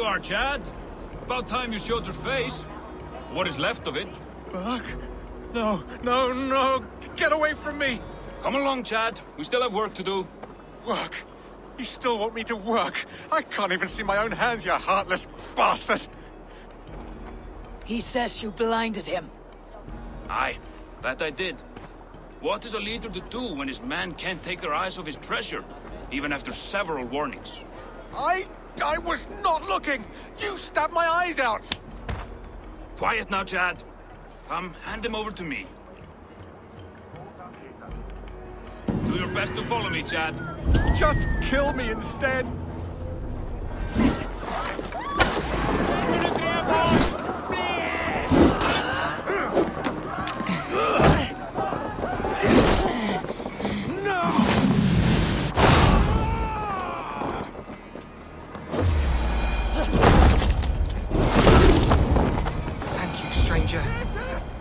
are, Chad. About time you showed your face. What is left of it. Buck? No, no, no! Get away from me! Come along, Chad. We still have work to do. Work? You still want me to work? I can't even see my own hands, you heartless bastard! He says you blinded him. Aye, that I did. What is a leader to do when his men can't take their eyes off his treasure, even after several warnings? I... I was not looking! You stabbed my eyes out! Quiet now, Chad. Come, hand him over to me. Do your best to follow me, Chad. Just kill me instead!